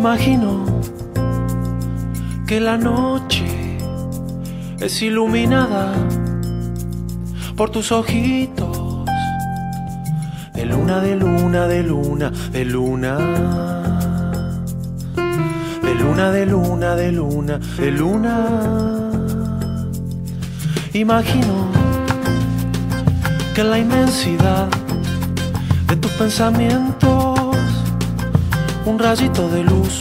Imagino que la noche es iluminada por tus ojitos de luna, de luna, de luna, de luna. De luna, de luna, de luna, de luna. Imagino que la inmensidad de tus pensamientos un rayito de luz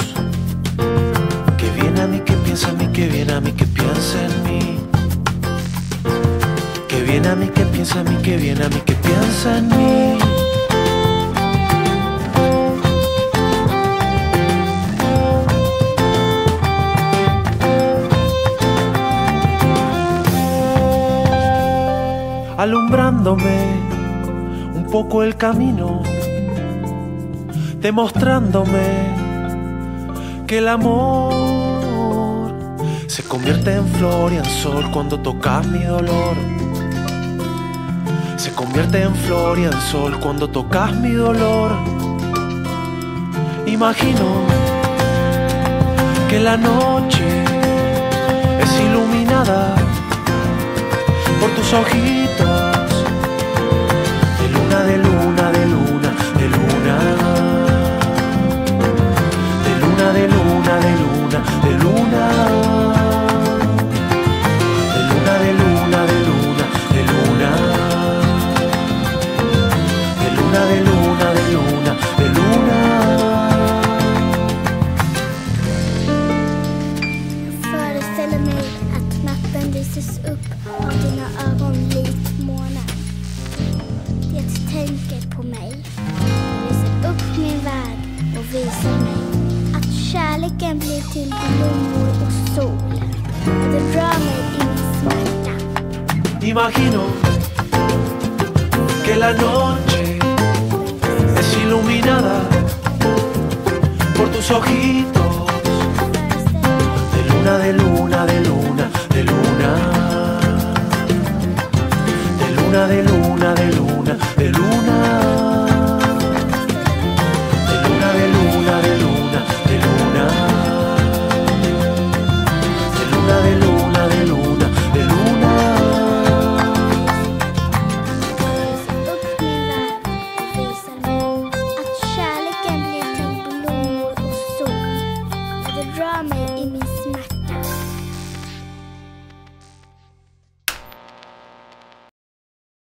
que viene a mí, que piensa en mí, que viene a mí, que piensa en mí. Que viene a mí, que piensa en mí, que viene a mí, que piensa en mí. alumbrándome un poco el camino, demostrándome que el amor se convierte en flor y en sol cuando tocas mi dolor. Se convierte en flor y en sol cuando tocas mi dolor. Imagino que la noche es iluminada por tus ojitos lyses upp av dina ögon likt månen. Det tänker på mig, lyser upp min värld och visar mig att kärleken blir till blommor och sol. Och det rör mig i min smärta. Imagino que la noche es iluminada por tus ojitos de luna, de luna, de luna, de luz.